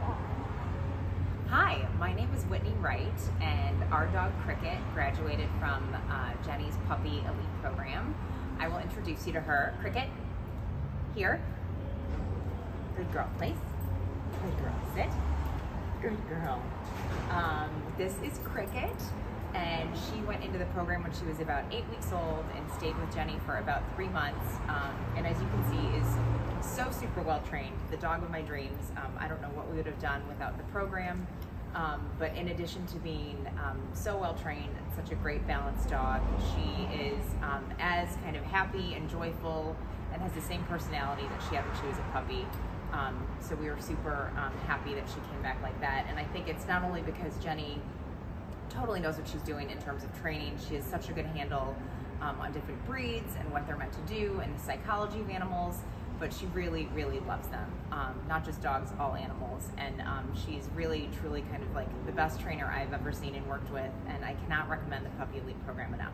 Hi, my name is Whitney Wright, and our dog Cricket graduated from uh, Jenny's Puppy Elite Program. I will introduce you to her. Cricket, here. Good girl, place. Good girl, sit. Good girl. Um, this is Cricket, and she went into the program when she was about eight weeks old and stayed with Jenny for about three months. Um, and as you can see, super well trained. The dog of my dreams. Um, I don't know what we would have done without the program. Um, but in addition to being um, so well trained and such a great balanced dog, she is um, as kind of happy and joyful and has the same personality that she had when she was a puppy. Um, so we were super um, happy that she came back like that. And I think it's not only because Jenny totally knows what she's doing in terms of training, she has such a good handle um, on different breeds and what they're meant to do and the psychology of animals but she really, really loves them. Um, not just dogs, all animals. And um, she's really, truly kind of like the best trainer I've ever seen and worked with. And I cannot recommend the Puppy Elite program enough.